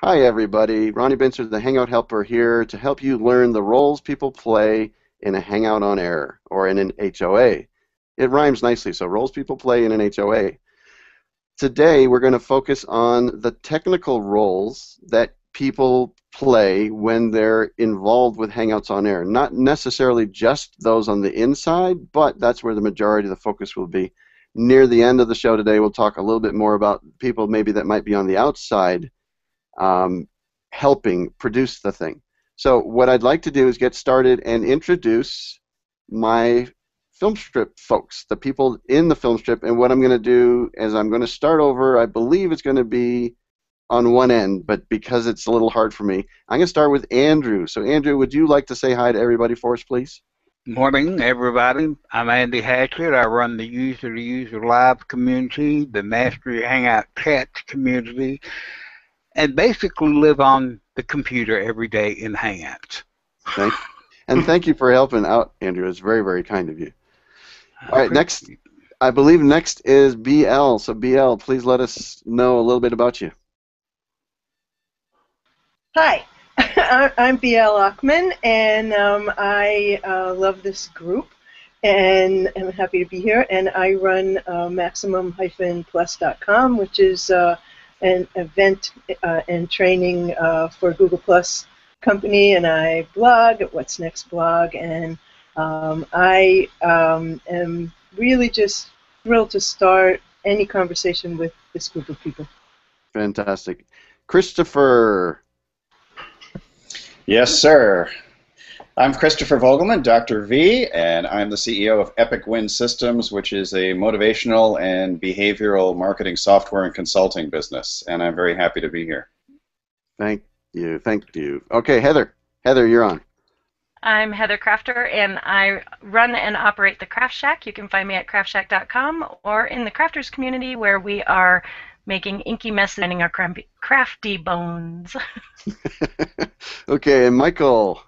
Hi, everybody. Ronnie Bincer, the Hangout Helper, here to help you learn the roles people play in a Hangout on Air or in an HOA. It rhymes nicely, so roles people play in an HOA. Today, we're going to focus on the technical roles that people play when they're involved with Hangouts on Air. Not necessarily just those on the inside, but that's where the majority of the focus will be. Near the end of the show today, we'll talk a little bit more about people maybe that might be on the outside um, helping produce the thing. So what I'd like to do is get started and introduce my film strip folks, the people in the film strip, and what I'm going to do is I'm going to start over. I believe it's going to be on one end, but because it's a little hard for me, I'm going to start with Andrew. So Andrew, would you like to say hi to everybody for us, please? Morning, everybody. I'm Andy Hatchett. I run the User to User Live community, the Mastery Hangout chat community, and basically live on the computer every day in Hangouts. Thank, and thank you for helping out, Andrew. It's very, very kind of you. All right, next, I believe next is BL. So BL, please let us know a little bit about you. Hi, I'm BL Ochman, and um, I uh, love this group, and I'm happy to be here. And I run uh, Maximum-Plus.com, which is uh, an event uh, and training uh, for Google Plus company, and I blog at What's Next blog, and um, I um, am really just thrilled to start any conversation with this group of people. Fantastic. Christopher. Yes, sir. I'm Christopher Vogelman, Dr. V, and I'm the CEO of Epic Win Systems, which is a motivational and behavioral marketing software and consulting business. And I'm very happy to be here. Thank you. Thank you. Okay, Heather. Heather, you're on. I'm Heather Crafter, and I run and operate the Craft Shack. You can find me at craftshack.com or in the crafters community where we are making inky messes and our crafty bones. okay, and Michael.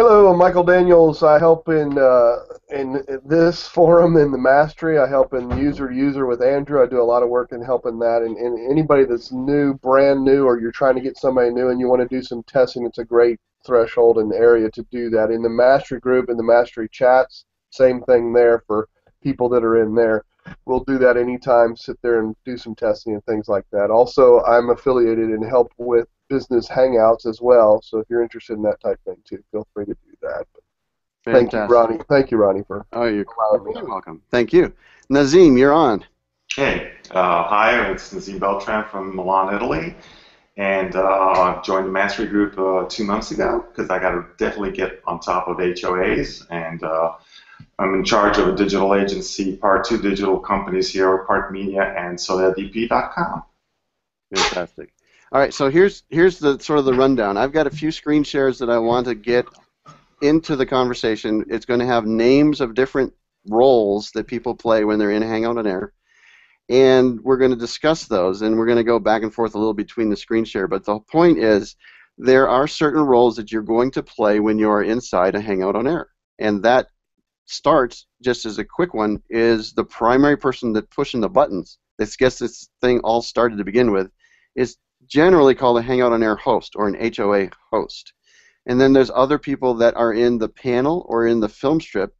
Hello, I'm Michael Daniels. I help in uh, in this forum in the mastery. I help in user to user with Andrew. I do a lot of work in helping that. And, and anybody that's new, brand new, or you're trying to get somebody new and you want to do some testing, it's a great threshold and area to do that. In the mastery group, in the mastery chats, same thing there for people that are in there. We'll do that anytime. Sit there and do some testing and things like that. Also, I'm affiliated and help with business hangouts as well. So if you're interested in that type thing too, feel free to do that. But thank you, Ronnie. Thank you, Ronnie, for oh, you're, you're welcome. Thank you, Nazim. You're on. Hey, uh, hi. It's Nazim Beltran from Milan, Italy, and uh, joined the Mastery Group uh, two months ago because I got to definitely get on top of HOAs and. I'm in charge of a digital agency, part two digital companies here, part media, and soledadp.com. Fantastic. All right, so here's here's the sort of the rundown. I've got a few screen shares that I want to get into the conversation. It's going to have names of different roles that people play when they're in Hangout on Air, and we're going to discuss those, and we're going to go back and forth a little between the screen share. But the point is, there are certain roles that you're going to play when you are inside a Hangout on Air, and that starts just as a quick one is the primary person that pushing the buttons. That gets this thing all started to begin with is generally called a Hangout on Air host or an HOA host. And then there's other people that are in the panel or in the film strip.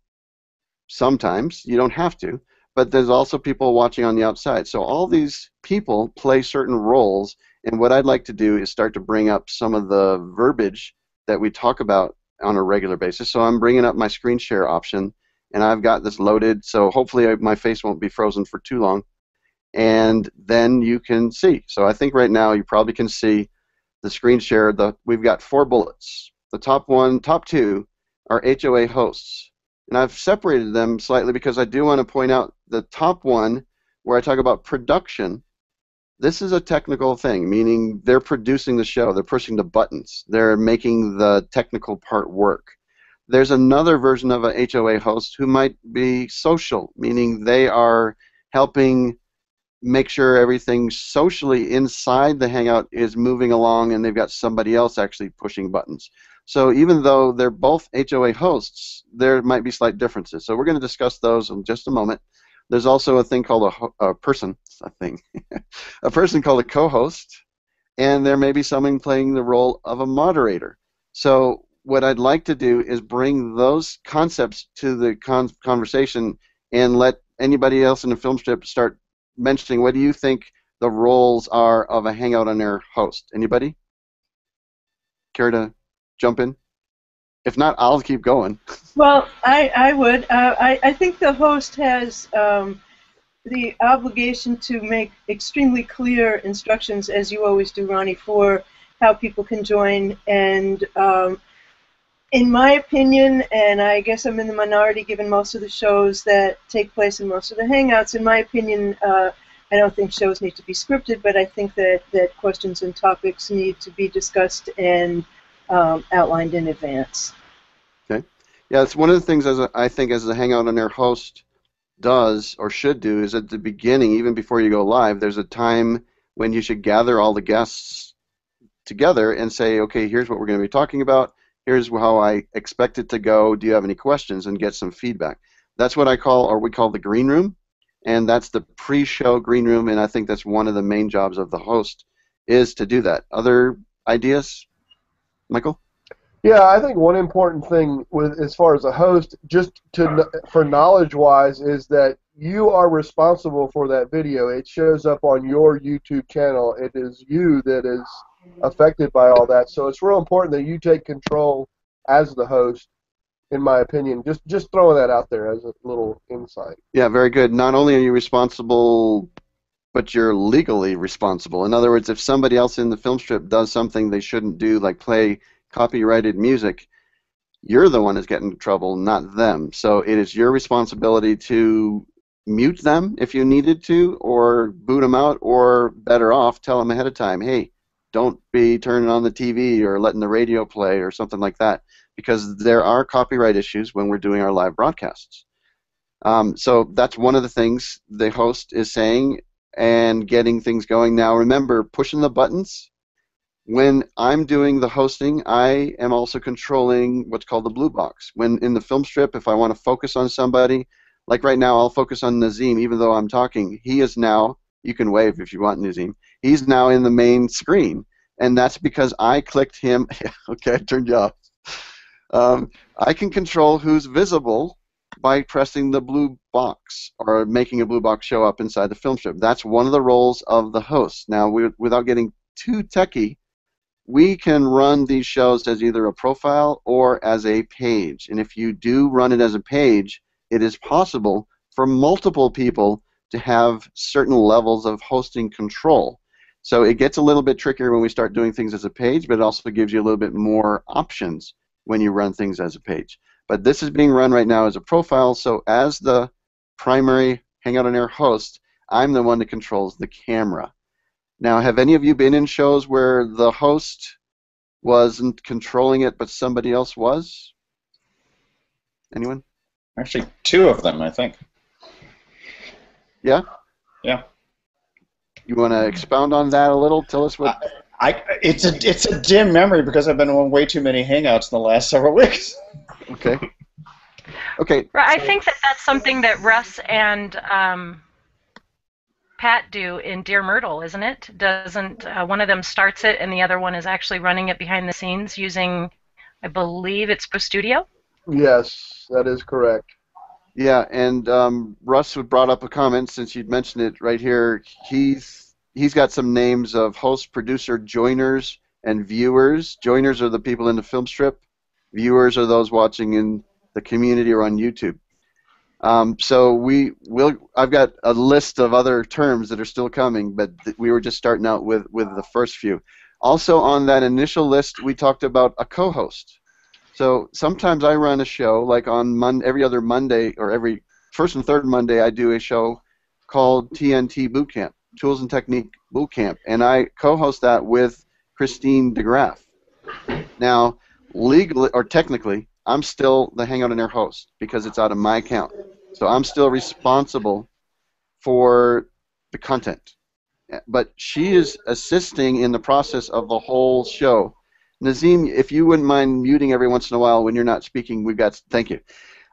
Sometimes you don't have to, but there's also people watching on the outside. So all these people play certain roles. And what I'd like to do is start to bring up some of the verbiage that we talk about on a regular basis. So I'm bringing up my screen share option, and I've got this loaded. So hopefully my face won't be frozen for too long and then you can see. So I think right now you probably can see the screen share. The we've got four bullets. The top one, top two, are HOA hosts, and I've separated them slightly because I do want to point out the top one where I talk about production. This is a technical thing, meaning they're producing the show, they're pushing the buttons, they're making the technical part work. There's another version of a HOA host who might be social, meaning they are helping make sure everything socially inside the Hangout is moving along and they've got somebody else actually pushing buttons. So even though they're both HOA hosts, there might be slight differences. So we're going to discuss those in just a moment. There's also a thing called a, a person, a thing, a person called a co-host, and there may be someone playing the role of a moderator. So what I'd like to do is bring those concepts to the con- conversation and let anybody else in the film strip start mentioning what do you think the roles are of a Hangout on Air host. Anybody? Care to jump in? If not, I'll keep going. Well, I, I would. Uh, I, I think the host has um, the obligation to make extremely clear instructions, as you always do, Ronnie, for how people can join. And um, in my opinion, and I guess I'm in the minority given most of the shows that take place in most of the Hangouts, in my opinion, uh, I don't think shows need to be scripted, but I think that, that questions and topics need to be discussed and um, outlined in advance. Okay. Yeah, it's one of the things as a, I think as a Hangout on Air host does or should do is at the beginning, even before you go live, there's a time when you should gather all the guests together and say, okay, here's what we're going to be talking about. Here's how I expect it to go. Do you have any questions? And get some feedback. That's what I call, or we call the green room and that's the pre-show green room, and I think that's one of the main jobs of the host is to do that. Other ideas, Michael? Yeah, I think one important thing with as far as a host, just to for knowledge wise, is that you are responsible for that video. It shows up on your YouTube channel. It is you that is affected by all that. So it's real important that you take control as the host in my opinion. Just just throwing that out there as a little insight. Yeah, very good. Not only are you responsible, but you're legally responsible. In other words, if somebody else in the film strip does something they shouldn't do, like play copyrighted music, you're the one that's getting in trouble, not them. So it is your responsibility to mute them if you needed to, or boot them out, or better off, tell them ahead of time, hey, don't be turning on the TV or letting the radio play or something like that because there are copyright issues when we're doing our live broadcasts. Um, so that's one of the things the host is saying and getting things going. Now, remember, pushing the buttons. When I'm doing the hosting, I am also controlling what's called the blue box. When in the film strip, if I want to focus on somebody, like right now, I'll focus on Nazim, even though I'm talking. He is now, you can wave if you want, Nazim. He's now in the main screen. And that's because I clicked him. okay, I turned you off. Um, I can control who's visible by pressing the blue box or making a blue box show up inside the film strip. That's one of the roles of the host. Now, we, without getting too techy, we can run these shows as either a profile or as a page. And if you do run it as a page, it is possible for multiple people to have certain levels of hosting control. So it gets a little bit trickier when we start doing things as a page, but it also gives you a little bit more options when you run things as a page. But this is being run right now as a profile, so as the primary Hangout on Air host, I'm the one that controls the camera. Now, have any of you been in shows where the host wasn't controlling it, but somebody else was? Anyone? Actually, two of them, I think. Yeah? Yeah. You want to expound on that a little? Tell us what. I it's a it's a dim memory because I've been on way too many hangouts in the last several weeks. Okay. Okay. I think that that's something that Russ and um, Pat do in Dear Myrtle, isn't it? Doesn't uh, one of them starts it and the other one is actually running it behind the scenes using, I believe it's Pro Studio. Yes, that is correct. Yeah, and um, Russ brought up a comment since you'd mentioned it right here. He's he's got some names of host, producer, joiners, and viewers. Joiners are the people in the film strip. Viewers are those watching in the community or on YouTube. Um, so we will. I've got a list of other terms that are still coming, but th- we were just starting out with with the first few. Also on that initial list, we talked about a co-host. So sometimes I run a show like on Mon- every other Monday or every first and third Monday I do a show called TNT Bootcamp. Tools and Technique Bootcamp, and I co-host that with Christine DeGraff. Now, legally or technically, I'm still the Hangout on Air host because it's out of my account. So I'm still responsible for the content. But she is assisting in the process of the whole show. Nazim, if you wouldn't mind muting every once in a while when you're not speaking, we've got. Thank you.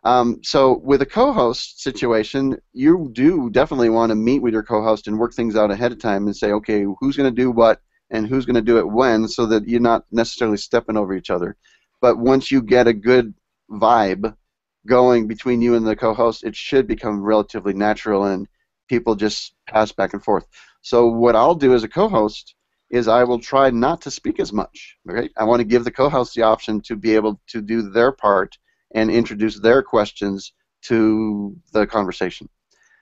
Um, so with a co-host situation, you do definitely want to meet with your co-host and work things out ahead of time and say, okay, who's going to do what and who's going to do it when so that you're not necessarily stepping over each other. But once you get a good vibe going between you and the co-host, it should become relatively natural and people just pass back and forth. So what I'll do as a co-host is I will try not to speak as much. Right? I want to give the co-host the option to be able to do their part and introduce their questions to the conversation.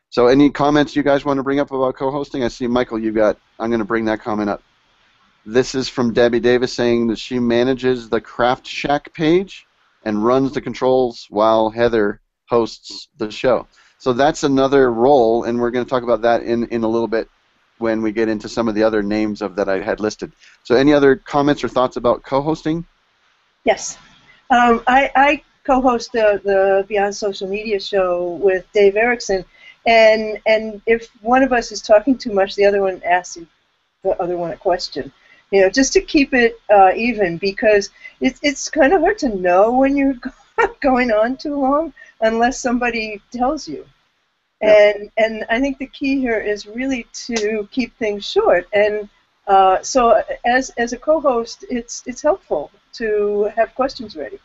So any comments you guys want to bring up about co-hosting? I see Michael, you got. I'm going to bring that comment up. This is from Debbie Davis saying that she manages the Craft Shack page and runs the controls while Heather hosts the show. So that's another role, and we're going to talk about that in, in a little bit when we get into some of the other names of that I had listed. So any other comments or thoughts about co-hosting? Yes. Um, I, I co-host the, the Beyond Social Media show with Dave Erickson, and and if one of us is talking too much, the other one asks the other one a question. You know, just to keep it uh, even, because it's it's kind of hard to know when you're going on too long unless somebody tells you. And and I think the key here is really to keep things short. And uh, so as as a co-host, it's it's helpful to have questions ready.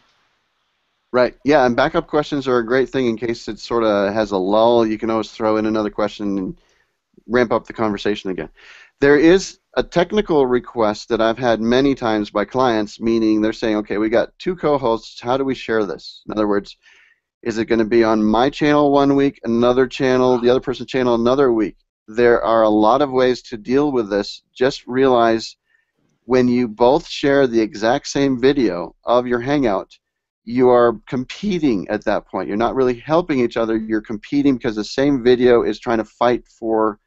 Right. Yeah, and backup questions are a great thing in case it sort of has a lull. You can always throw in another question and ramp up the conversation again. There is a technical request that I've had many times by clients, meaning they're saying, okay, we got two co-hosts. How do we share this? In other words, is it going to be on my channel one week, another channel, the other person's channel another week? There are a lot of ways to deal with this. Just realize when you both share the exact same video of your Hangout, you are competing at that point. You're not really helping each other. You're competing because the same video is trying to fight for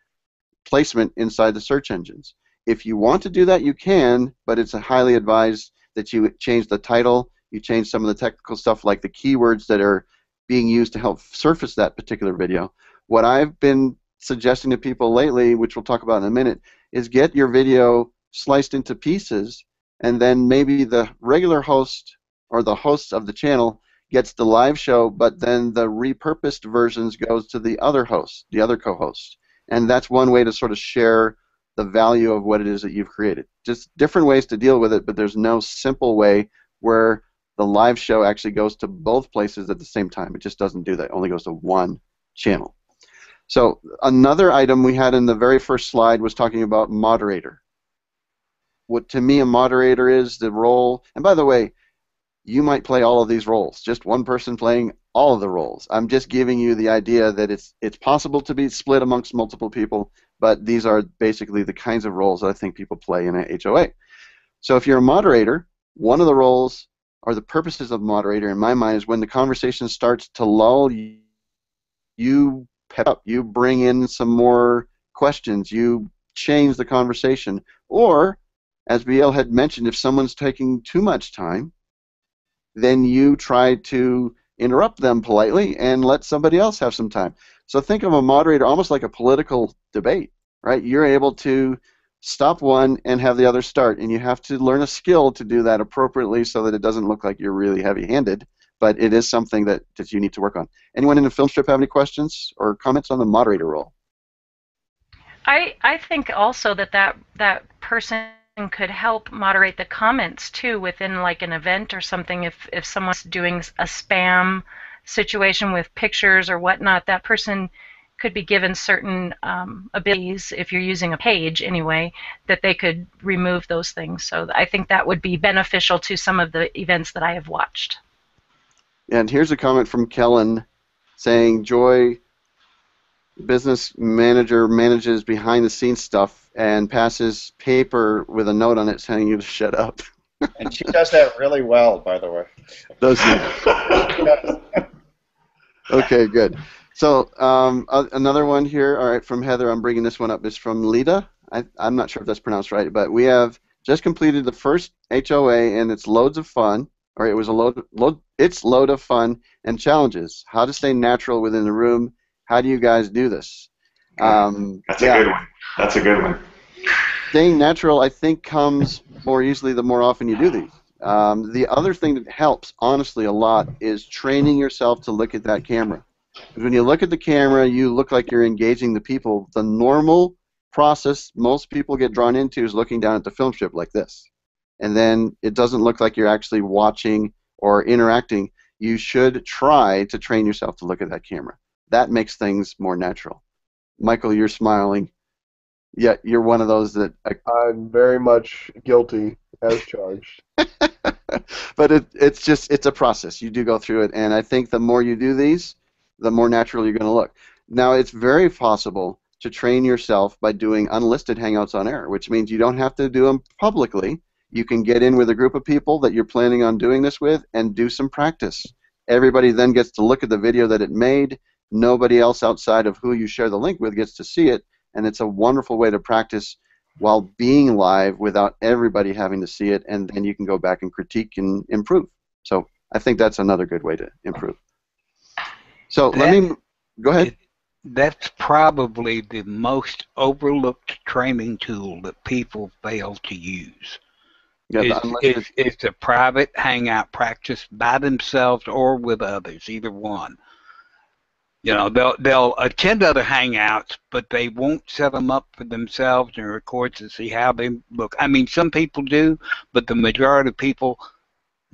placement inside the search engines. If you want to do that, you can, but it's highly advised that you change the title, you change some of the technical stuff like the keywords that are being used to help surface that particular video. What I've been suggesting to people lately, which we'll talk about in a minute, is get your video sliced into pieces and then maybe the regular host or the host of the channel gets the live show, but then the repurposed versions goes to the other host, the other co-host. And that's one way to sort of share the value of what it is that you've created. Just different ways to deal with it, but there's no simple way where the live show actually goes to both places at the same time. It just doesn't do that. It only goes to one channel. So another item we had in the very first slide was talking about moderator. What to me a moderator is the role, and by the way, you might play all of these roles. Just one person playing all of the roles. I'm just giving you the idea that it's it's possible to be split amongst multiple people, but these are basically the kinds of roles that I think people play in a HOA. So if you're a moderator, one of the roles or the purposes of moderator in my mind is when the conversation starts to lull, you pep up, you bring in some more questions, you change the conversation, or as BL had mentioned, if someone's taking too much time, then you try to interrupt them politely and let somebody else have some time. So think of a moderator almost like a political debate, right? You're able to stop one and have the other start, and you have to learn a skill to do that appropriately so that it doesn't look like you're really heavy-handed, but it is something that, that you need to work on. Anyone in the film strip have any questions or comments on the moderator role? I, I think also that, that that person could help moderate the comments too within like an event or something if if someone's doing a spam situation with pictures or whatnot that person could be given certain um, abilities if you're using a page anyway that they could remove those things so i think that would be beneficial to some of the events that i have watched and here's a comment from kellen saying joy business manager manages behind the scenes stuff and passes paper with a note on it telling you to shut up. and she does that really well, by the way. Does she? okay, good. So um, uh, another one here, all right, from Heather. I'm bringing this one up. Is from Lita. I, I'm not sure if that's pronounced right, but we have just completed the first HOA, and it's loads of fun. Or it was a load, load. It's load of fun and challenges. How to stay natural within the room. How do you guys do this? Um, That's yeah. a good one. That's a good one. Staying natural, I think, comes more easily the more often you do these. Um, the other thing that helps, honestly, a lot is training yourself to look at that camera. Because when you look at the camera, you look like you're engaging the people. The normal process most people get drawn into is looking down at the film strip like this. And then it doesn't look like you're actually watching or interacting. You should try to train yourself to look at that camera. That makes things more natural. Michael, you're smiling. Yeah, you're one of those that. I'm very much guilty as charged. but it, it's just it's a process. You do go through it, and I think the more you do these, the more natural you're going to look. Now, it's very possible to train yourself by doing unlisted Hangouts on air, which means you don't have to do them publicly. You can get in with a group of people that you're planning on doing this with and do some practice. Everybody then gets to look at the video that it made. Nobody else outside of who you share the link with gets to see it, and it's a wonderful way to practice while being live without everybody having to see it, and then you can go back and critique and improve. So I think that's another good way to improve. So That- let me go ahead. That's probably the most overlooked training tool that people fail to use. Yeah, unlisted- it's, it's a private hangout practice by themselves or with others, either one. You know, they'll they'll attend other hangouts, but they won't set them up for themselves and record to see how they look. I mean, some people do, but the majority of people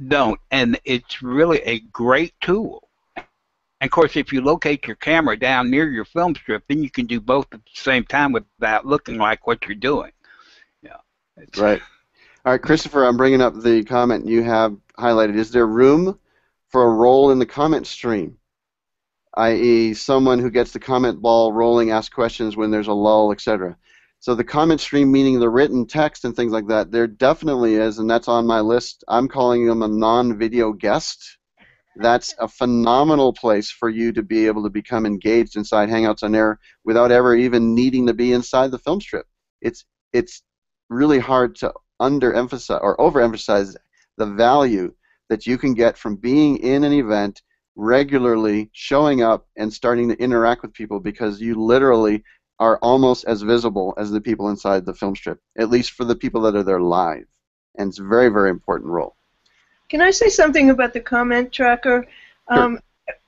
don't, and it's really a great tool. And of course, if you locate your camera down near your film strip, then you can do both at the same time without looking like what you're doing. Yeah, Right. All right, Christopher, I'm bringing up the comment you have highlighted. Is there room for a role in the comment stream? i.e., someone who gets the comment ball rolling, asks questions when there's a lull, etc. So the comment stream, meaning the written text and things like that, there definitely is, and that's on my list. I'm calling them a non-video guest. That's a phenomenal place for you to be able to become engaged inside Hangouts on Air without ever even needing to be inside the film strip. It's it's really hard to underemphasize or overemphasize the value that you can get from being in an event regularly, showing up and starting to interact with people because you literally are almost as visible as the people inside the film strip, at least for the people that are there live. And it's a very, very important role. Can I say something about the comment tracker? Sure. Um,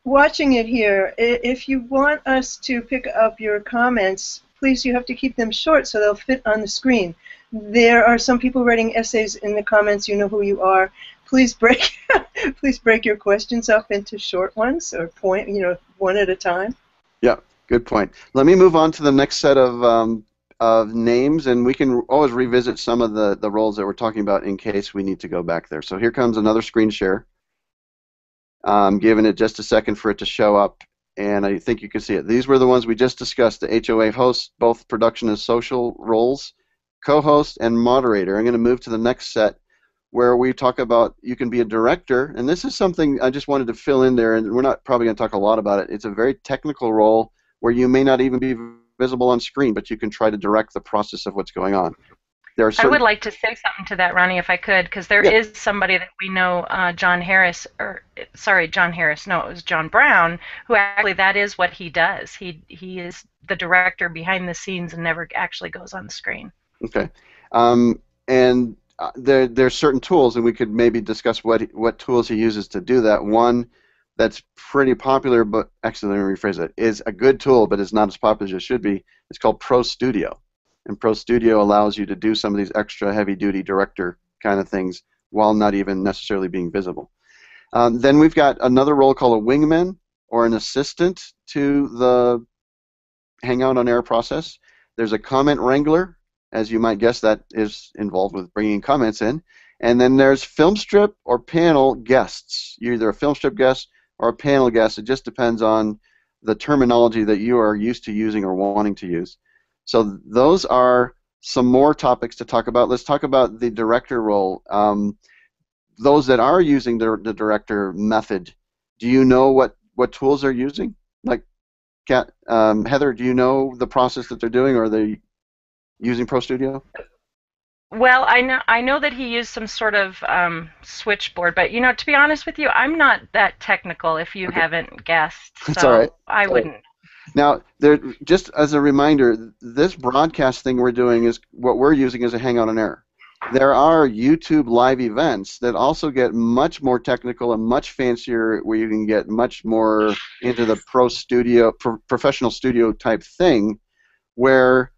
watching it here, if you want us to pick up your comments, please you have to keep them short so they'll fit on the screen. There are some people writing essays in the comments. You know who you are. Please break, please break your questions up into short ones or point, you know, one at a time. Yeah, good point. Let me move on to the next set of um, of names, and we can always revisit some of the, the roles that we're talking about in case we need to go back there. So here comes another screen share. I'm giving it just a second for it to show up, and I think you can see it. These were the ones we just discussed, the HOA host, both production and social roles, co-host, and moderator. I'm going to move to the next set where we talk about you can be a director, and this is something I just wanted to fill in there, and we're not probably going to talk a lot about it. It's a very technical role where you may not even be visible on screen, but you can try to direct the process of what's going on. There are I would like to say something to that, Ronnie, if I could, because there is Yeah. somebody that we know, uh, John Harris, or sorry, John Harris. No, it was John Brown, who actually that is what he does. He he is the director behind the scenes and never actually goes on the screen. Okay. Um, and uh, there there's certain tools, and we could maybe discuss what what tools he uses to do that. One that's pretty popular, but actually let me rephrase it, is a good tool, but it's not as popular as it should be. It's called Pro Studio, and Pro Studio allows you to do some of these extra heavy-duty director kind of things while not even necessarily being visible. Um, then we've got another role called a wingman or an assistant to the Hangout on Air process. There's a comment wrangler, as you might guess, that is involved with bringing comments in. And then there's film strip or panel guests. You're either a film strip guest or a panel guest. It just depends on the terminology that you are used to using or wanting to use. So those are some more topics to talk about. Let's talk about the director role. Um, those that are using the, the director method, do you know what, what tools they're using? Like, Kat, um, Heather, do you know the process that they're doing, or are they using Pro Studio? Well, I know I know that he used some sort of um, switchboard, but you know, to be honest with you, I'm not that technical. If you Okay. haven't guessed, That's so all right. I all right. wouldn't. Now, there, just as a reminder, this broadcast thing we're doing is what we're using as a Hangout on Air. There are YouTube live events that also get much more technical and much fancier, where you can get much more into the pro studio, pro- professional studio type thing, where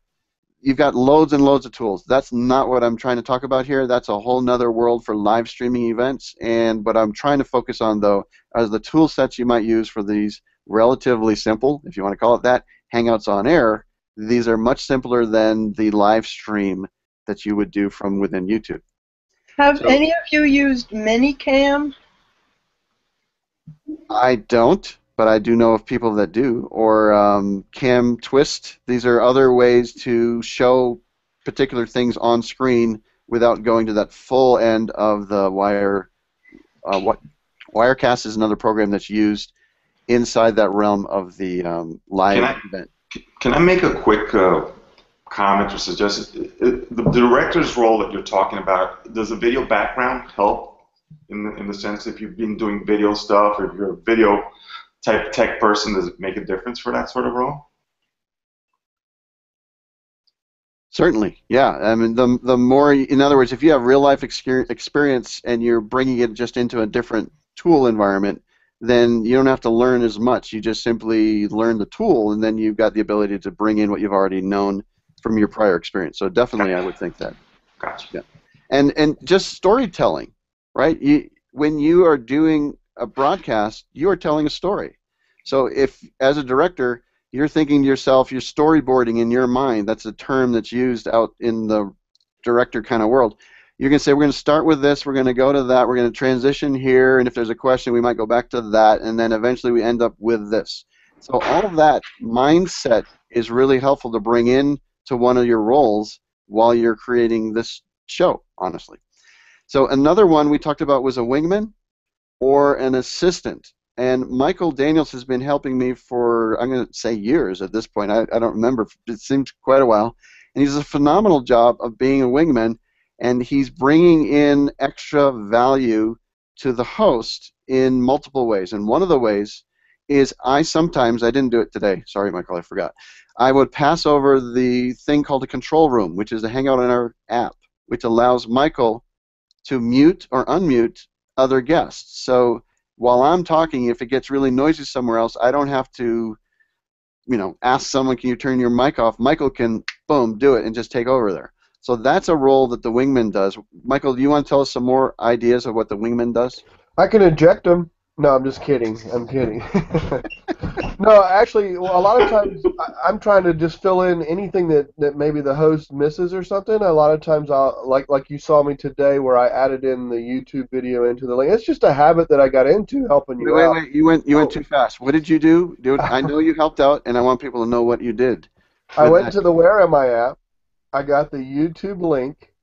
you've got loads and loads of tools. That's not what I'm trying to talk about here. That's a whole nother world for live streaming events. And what I'm trying to focus on though are the tool sets you might use for these relatively simple, if you want to call it that, Hangouts on air. These are much simpler than the live stream that you would do from within YouTube. Have So- any of you used ManyCam? I don't, but I do know of people that do. Or um, Cam Twist. These are other ways to show particular things on screen without going to that full end of the wire. Uh, what Wirecast is another program that's used inside that realm of the um, live Can I- event. Can I make a quick uh, comment or suggestion? Uh, The director's role that you're talking about, does a video background help in the, in the sense if you've been doing video stuff or if you're a video type tech person, does it make a difference for that sort of role? Certainly, yeah. I mean, the the more, in other words, if you have real life experience and you're bringing it just into a different tool environment, then you don't have to learn as much. You just simply learn the tool, and then you've got the ability to bring in what you've already known from your prior experience. So definitely, I would think that. Gotcha. And and just storytelling, right? You when you are doing a broadcast, you are telling a story. So if as a director you're thinking to yourself, you're storyboarding in your mind. That's a term that's used out in the director kind of world. You're going to say, we're going to start with this, we're going to go to that, we're going to transition here, and if there's a question, we might go back to that, and then eventually we end up with this. So all of that mindset is really helpful to bring in to one of your roles while you're creating this show, honestly. So another one we talked about was a wingman or an assistant. And Michael Daniels has been helping me for, I'm going to say years at this point. I, I don't remember. It seems quite a while. And he's a phenomenal job of being a wingman, and he's bringing in extra value to the host in multiple ways. And one of the ways is I sometimes, I didn't do it today. Sorry, Michael, I forgot. I would pass over the thing called a control room, which is a hangout in our app, which allows Michael to mute or unmute other guests. So while I'm talking, if it gets really noisy somewhere else, I don't have to, you know, ask someone, can you turn your mic off? Michael can, boom, do it and just take over there. So that's a role that the wingman does. Michael, do you want to tell us some more ideas of what the wingman does? I can eject them. No, I'm just kidding. I'm kidding. no, actually, well, a lot of times I, I'm trying to just fill in anything that, that maybe the host misses or something. A lot of times, I'll like like you saw me today, where I added in the YouTube video into the link. It's just a habit that I got into helping you Wait, out. wait, wait. You went, you went Oh. too fast. What did you do? Dude, I know you helped out, and I want people to know what you did. I went that. to the Where Am I app. I got the YouTube link.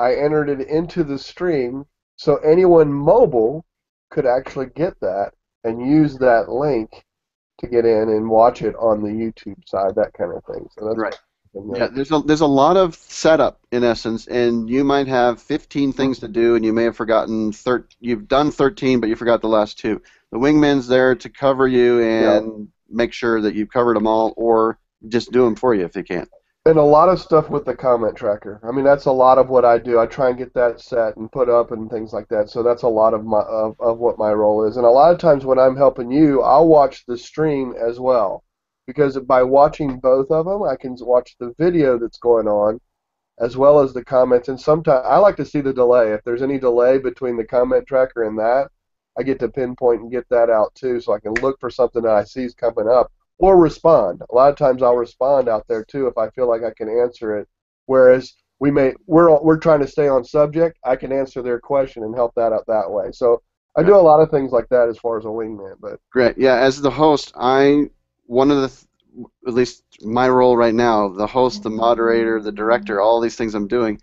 I entered it into the stream, so anyone mobile could actually get that and use that link to get in and watch it on the YouTube side, that kind of thing. So that's Right. Yeah, there's a there's a lot of setup in essence, and you might have 15 things to do, and you may have forgotten thir- You've done 13, but you forgot the last two. The wingman's there to cover you and make sure that you've covered them all, or just do them for you if they can't. And a lot of stuff with the comment tracker. I mean, that's a lot of what I do. I try and get that set and put up and things like that. So that's a lot of my of, of what my role is. And a lot of times when I'm helping you, I'll watch the stream as well, because by watching both of them, I can watch the video that's going on, as well as the comments. And sometimes I like to see the delay. If there's any delay between the comment tracker and that, I get to pinpoint and get that out too, so I can look for something that I see is coming up or respond. A lot of times I'll respond out there too if I feel like I can answer it. Whereas we may we're we're trying to stay on subject, I can answer their question and help that out that way. So I do a lot of things like that as far as a wingman. But Great. Yeah, as the host, I one of the th- at least my role right now, the host, the moderator, the director, all these things I'm doing.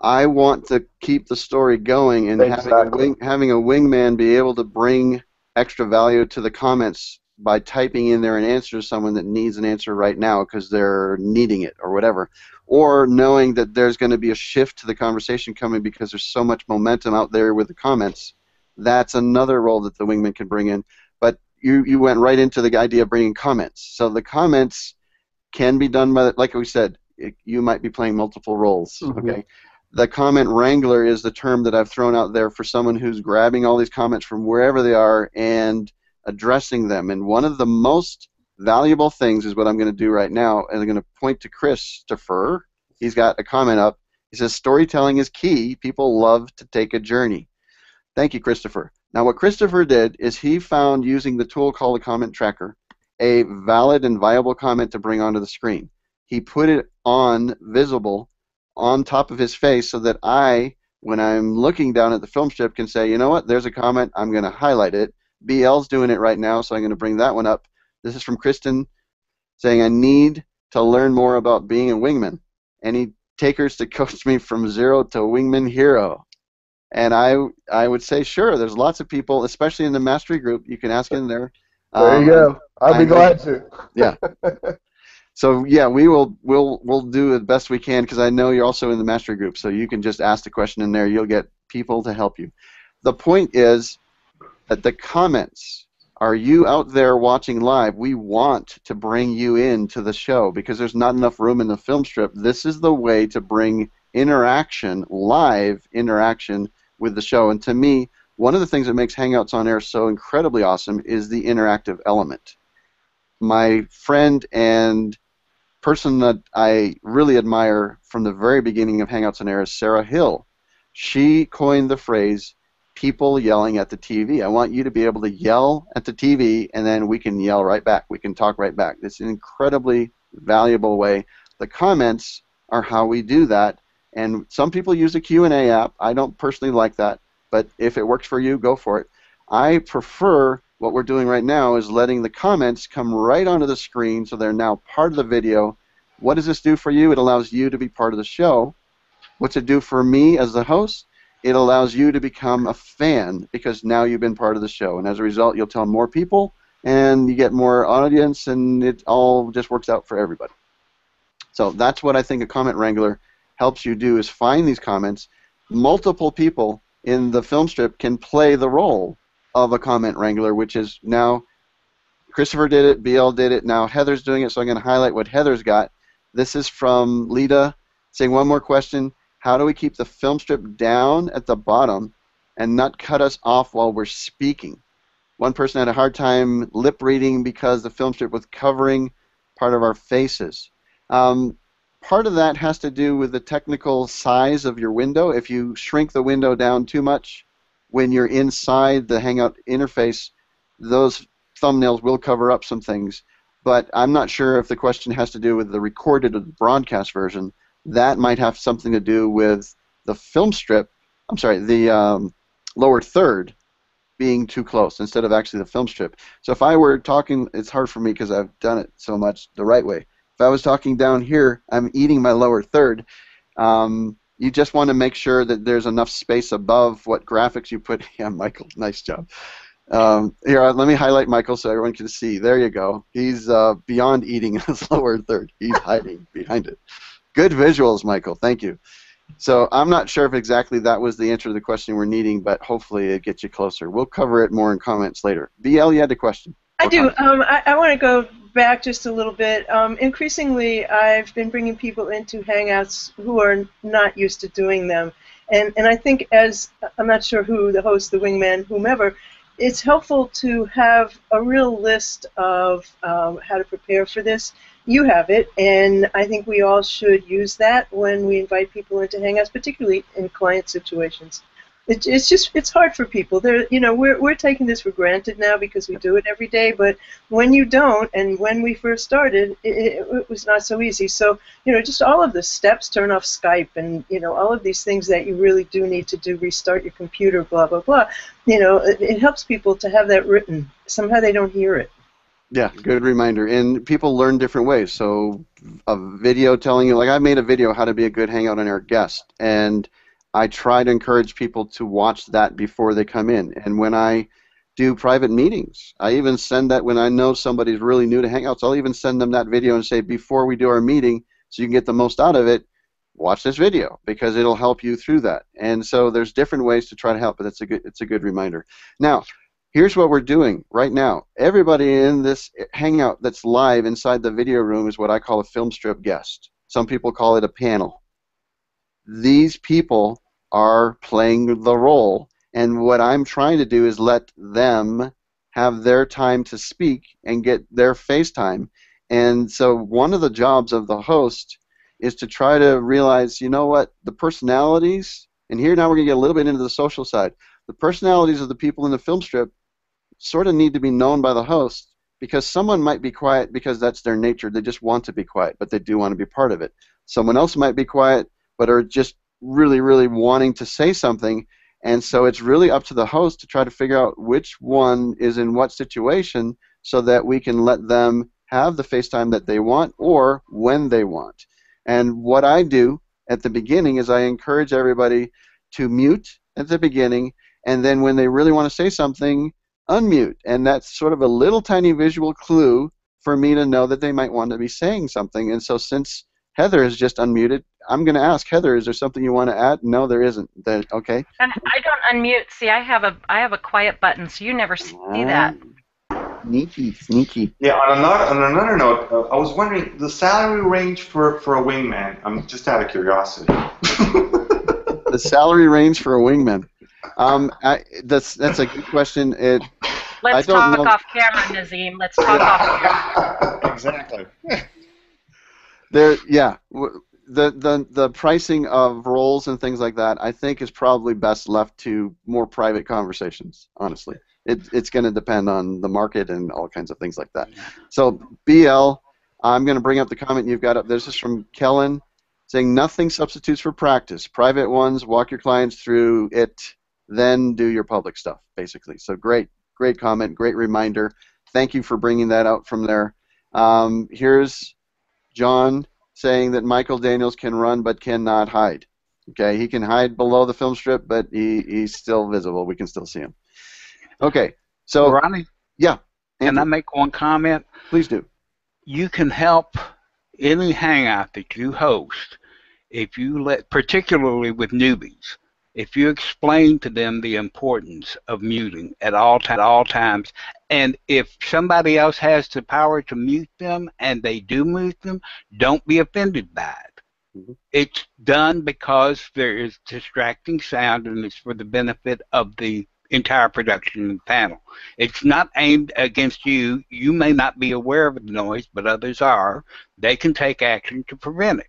I want to keep the story going and having a, wing, having a wingman be able to bring extra value to the comments by typing in there an answer to someone that needs an answer right now because they're needing it or whatever, or knowing that there's going to be a shift to the conversation coming because there's so much momentum out there with the comments. That's another role that the wingman can bring in. But you, you went right into the idea of bringing comments. So the comments can be done by, the, like we said, it, you might be playing multiple roles. Mhm. Okay. The comment wrangler is the term that I've thrown out there for someone who's grabbing all these comments from wherever they are and addressing them. And one of the most valuable things is what I'm going to do right now, and I'm going to point to Christopher he's got a comment up. He says, Storytelling is key. People love to take a journey. Thank you, Christopher. Now, what Christopher did is he found using the tool called a comment tracker a valid and viable comment to bring onto the screen. He put it on visible on top of his face so that I, when I'm looking down at the film strip, can say, you know what, there's a comment, I'm going to highlight it. BL's doing it right now, so I'm going to bring that one up. This is from Kristen saying, I need to learn more about being a wingman. Any takers to coach me from zero to wingman hero? And I, I would say, sure. There's lots of people, especially in the mastery group. You can ask in there. There you Um, go. I'll be I- glad to. Yeah. So yeah, we will we'll we'll do the best we can because I know you're also in the mastery group, so you can just ask the question in there. You'll get people to help you. The point is that the comments are you out there watching live? We want to bring you into the show because there's not enough room in the film strip. This is the way to bring interaction, live interaction with the show. And to me, one of the things that makes Hangouts on Air so incredibly awesome is the interactive element. My friend and person that I really admire from the very beginning of Hangouts on Air is Sarah Hill. She coined the phrase people yelling at the TV. I want you to be able to yell at the TV and then we can yell right back. We can talk right back. It's an incredibly valuable way. The comments are how we do that. And some people use a Q&A app. I don't personally like that, but if it works for you, go for it. I prefer what we're doing right now is letting the comments come right onto the screen so they're now part of the video. What does this do for you? It allows you to be part of the show. What's it do for me as the host? It allows you to become a fan because now you've been part of the show. And as a result, you'll tell more people and you get more audience and it all just works out for everybody. So that's what I think a comment wrangler helps you do is find these comments. Multiple people in the film strip can play the role of a comment wrangler, which is now Christopher did it, BL did it, now Heather's doing it, so I'm going to highlight what Heather's got. This is from Lita saying one more question. How do we keep the film strip down at the bottom and not cut us off while we're speaking? One person had a hard time lip reading because the film strip was covering part of our faces. Um, part of that has to do with the technical size of your window. If you shrink the window down too much, when you're inside the Hangout interface, those thumbnails will cover up some things. But I'm not sure if the question has to do with the recorded or broadcast version. That might have something to do with the film strip. I'm sorry, the um, lower third being too close instead of actually the film strip. So if I were talking, it's hard for me because I've done it so much the right way. If I was talking down here, I'm eating my lower third. Um, you just want to make sure that there's enough space above what graphics you put. Yeah, Michael, nice job. Um, here, uh, let me highlight Michael so everyone can see. There you go. He's uh, beyond eating his lower third. He's hiding behind it. Good visuals, Michael. Thank you. So I'm not sure if exactly that was the answer to the question we're needing, but hopefully it gets you closer. We'll cover it more in comments later. BL, you had a question. I do. Um, I, I want to go back just a little bit. Um, increasingly, I've been bringing people into Hangouts who are not used to doing them, and and I think as I'm not sure who the host, the wingman, whomever, it's helpful to have a real list of um, how to prepare for this. You have it, and I think we all should use that when we invite people into Hangouts, particularly in client situations. It, it's just it's hard for people. They're you know we're we're taking this for granted now because we do it every day. But when you don't, and when we first started, it, it, was not so easy. So you know just all of the steps, turn off Skype, and you know all of these things that you really do need to do, restart your computer, blah blah blah. You know it, it helps people to have that written. Somehow they don't hear it. Yeah, good reminder. And people learn different ways. So a video telling you, like I made a video how to be a good Hangout on Air guest, and I try to encourage people to watch that before they come in. And when I do private meetings, I even send that when I know somebody's really new to Hangouts, I'll even send them that video and say, before we do our meeting, so you can get the most out of it, watch this video because it'll help you through that. And so there's different ways to try to help, but it's a good it's a good reminder. Now, here's what we're doing right now. Everybody in this hangout that's live inside the video room is what I call a film strip guest. Some people call it a panel. These people are playing the role, and what I'm trying to do is let them have their time to speak and get their face time. And so one of the jobs of the host is to try to realize, you know what, the personalities, and here now we're going to get a little bit into the social side. The personalities of the people in the film strip sort of need to be known by the host because someone might be quiet because that's their nature. They just want to be quiet, but they do want to be part of it. Someone else might be quiet, but are just really, really wanting to say something. And so it's really up to the host to try to figure out which one is in what situation so that we can let them have the FaceTime that they want or when they want. And what I do at the beginning is I encourage everybody to mute at the beginning, and then when they really want to say something, unmute. And that's sort of a little tiny visual clue for me to know that they might want to be saying something. And so since Heather is just unmuted, I'm going to ask Heather, is there something you want to add? No, there isn't. Then okay. And I don't unmute. See, I have a I have a quiet button, so you never see that. Sneaky, sneaky. Yeah, on another, on another note, uh, I was wondering the salary range for, for a wingman. I'm just out of curiosity. the salary range for a wingman. Um, I, that's that's a good question. It. Let's talk know. off camera, Nazim. Let's talk off camera. exactly. there, yeah. The, the the pricing of roles and things like that, I think, is probably best left to more private conversations. Honestly, it, it's going to depend on the market and all kinds of things like that. So, BL, I'm going to bring up the comment you've got up. This is from Kellen saying nothing substitutes for practice. Private ones, walk your clients through it, then do your public stuff, basically. So great, great comment, great reminder. Thank you for bringing that out from there. Um, here's John saying that Michael Daniels can run but cannot hide. Okay, he can hide below the film strip, but he, he's still visible. We can still see him. Okay, so Ronnie. Yeah. Can I make one comment? Please do. You can help any hangout that you host if you let, particularly with newbies, if you explain to them the importance of muting at all, at all times, and if somebody else has the power to mute them and they do mute them, don't be offended by it. Mm-hmm. It's done because there is distracting sound and it's for the benefit of the entire production panel. It's not aimed against you. You may not be aware of the noise, but others are. They can take action to prevent it.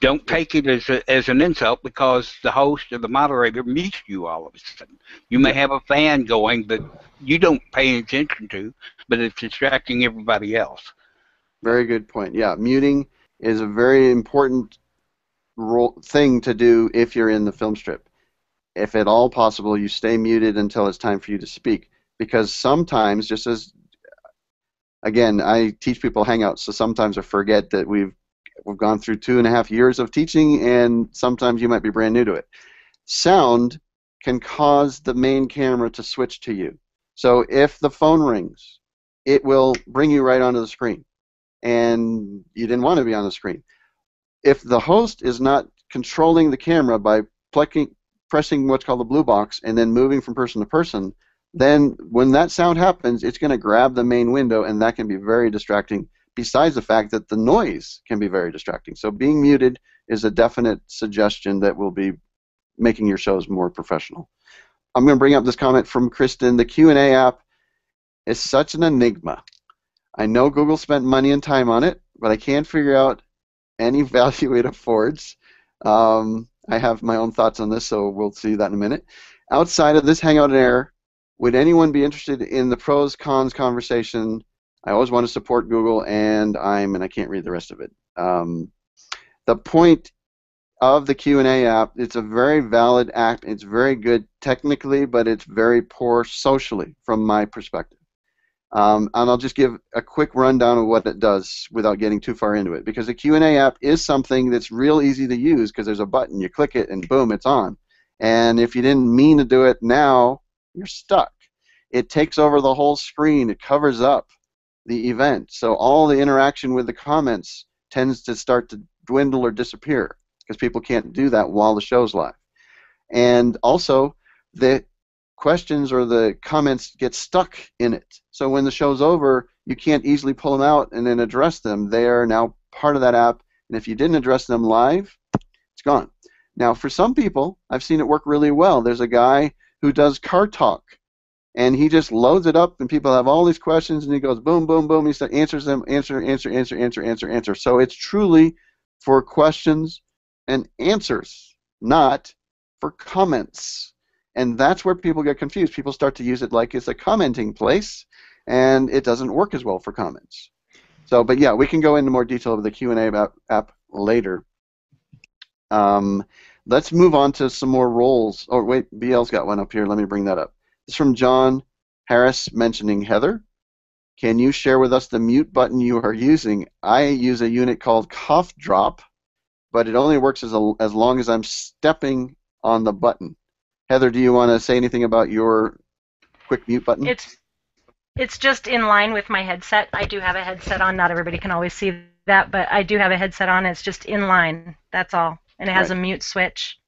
Don't take it as, a, as an insult because the host or the moderator mutes you all of a sudden. You may have a fan going that you don't pay attention to, but it's distracting everybody else. Very good point. Yeah, muting is a very important role, thing to do if you're in the film strip. If at all possible, you stay muted until it's time for you to speak. Because sometimes, just as again, I teach people Hangouts, so sometimes I forget that we've We've gone through two and a half years of teaching, and sometimes you might be brand new to it. Sound can cause the main camera to switch to you. So if the phone rings, it will bring you right onto the screen, and you didn't want to be on the screen. If the host is not controlling the camera by plucking, pressing what's called the blue box and then moving from person to person, then when that sound happens, it's going to grab the main window, and that can be very distracting besides the fact that the noise can be very distracting. So being muted is a definite suggestion that will be making your shows more professional. I'm going to bring up this comment from Kristen. The Q&A app is such an enigma. I know Google spent money and time on it, but I can't figure out any value it affords. Um, I have my own thoughts on this, so we'll see that in a minute. Outside of this Hangout and Air, would anyone be interested in the pros cons conversation I always want to support Google, and I'm and I can't read the rest of it. Um, the point of the Q&A app, it's a very valid app. It's very good technically, but it's very poor socially from my perspective. Um, and I'll just give a quick rundown of what it does without getting too far into it, because the Q&A app is something that's real easy to use because there's a button, you click it, and boom, it's on. And if you didn't mean to do it now, you're stuck. It takes over the whole screen. It covers up the event. So all the interaction with the comments tends to start to dwindle or disappear because people can't do that while the show's live. And also, the questions or the comments get stuck in it. So when the show's over, you can't easily pull them out and then address them. They are now part of that app, and if you didn't address them live, it's gone. Now, for some people, I've seen it work really well. There's a guy who does car talk and he just loads it up, and people have all these questions, and he goes boom, boom, boom. He starts answers them, answer, answer, answer, answer, answer, answer. So it's truly for questions and answers, not for comments. And that's where people get confused. People start to use it like it's a commenting place, and it doesn't work as well for comments. So, but yeah, we can go into more detail of the Q&A app, app later. Um, let's move on to some more roles. Oh, wait, BL's got one up here. Let me bring that up. It's from John Harris mentioning Heather. Can you share with us the mute button you are using? I use a unit called Cough Drop, but it only works as, a, as long as I'm stepping on the button. Heather, do you want to say anything about your quick mute button? It's it's just in line with my headset. I do have a headset on. Not everybody can always see that, but I do have a headset on. It's just in line. That's all. And it has Right. a mute switch